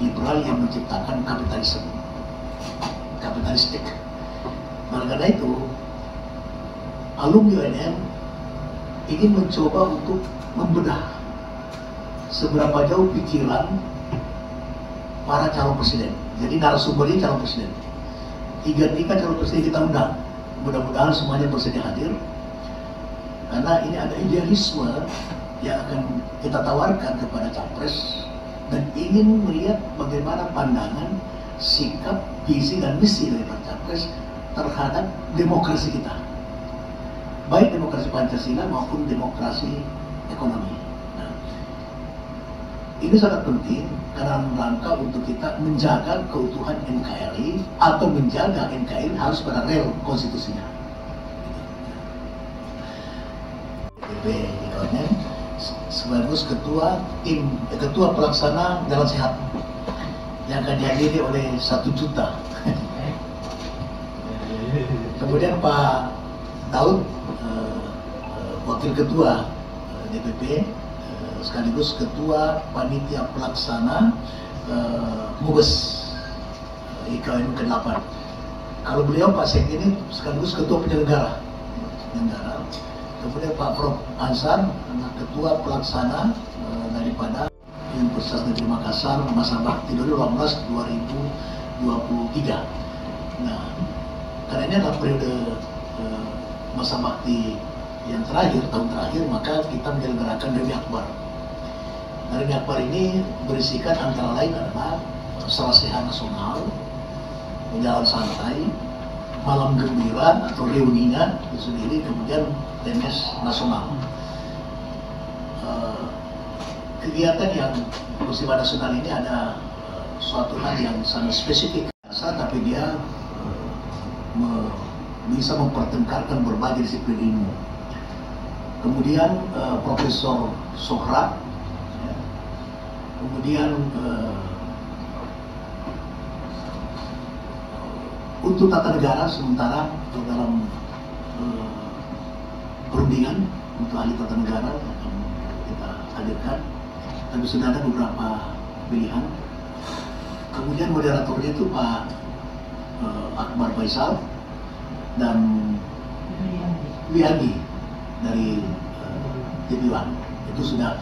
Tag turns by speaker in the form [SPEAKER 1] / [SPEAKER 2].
[SPEAKER 1] liberal yang menciptakan kapitalisme kapitalistik. Maka karena itu alumni UNM ingin mencoba untuk membedah seberapa jauh pikiran para calon presiden. Jadi narasumbernya calon presiden. Tiga-tiga calon presiden kita undang. Mudah-mudahan semuanya bersedia hadir. Karena ini ada idealisme yang akan kita tawarkan kepada capres dan ingin melihat bagaimana pandangan, sikap, visi dan misi dari Pak Capres terhadap demokrasi kita. Baik demokrasi Pancasila maupun demokrasi ekonomi. Nah, ini sangat penting karena rangka untuk kita menjaga keutuhan NKRI atau menjaga NKRI harus pada rel konstitusinya. DPP sebagus ketua tim eh, ketua pelaksana jalan sehat yang akan dihadiri oleh satu juta. Kemudian Pak Daud eh, eh, wakil ketua eh, DPP eh, sekaligus ketua panitia pelaksana eh, Mubes eh, IKN ke-8. Kalau beliau Pak Sek ini sekaligus ketua penyelenggara. penyelenggara. Kemudian Pak Prof Ansar, ketua pelaksana eh, daripada Universitas Negeri Makassar masa bakti 2018 2023. Nah, karena ini adalah periode eh, masa bakti yang terakhir, tahun terakhir, maka kita menyelenggarakan Remi Akbar. Nah, Akbar ini berisikan antara lain adalah Selasihan Nasional, Jalan Santai, Malam Gembira atau reuninya itu sendiri, kemudian tenis nasional. Eh, kegiatan yang musibah nasional ini ada eh, suatu hal yang sangat spesifik, tapi dia eh, me- bisa mempertengkarkan berbagai disiplin ilmu. Kemudian Profesor Sohra, ya. kemudian eh, untuk tata negara sementara dalam eh, perundingan untuk ahli tata negara akan kita hadirkan. Tapi sudah ada beberapa pilihan. Kemudian moderatornya itu Pak eh, Akbar Faisal dan Wiagi dari uh, TV One itu sudah